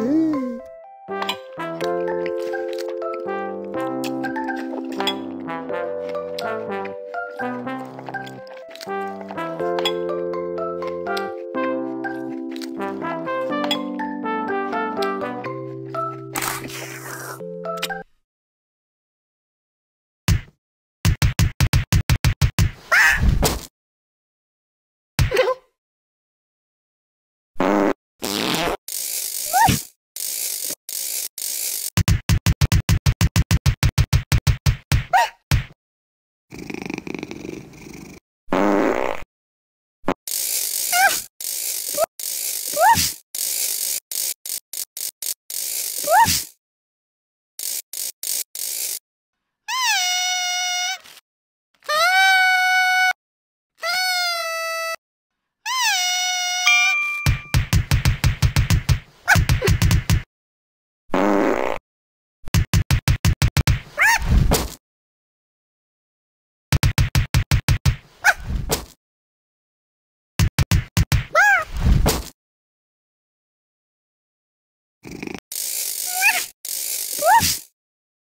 Ooh.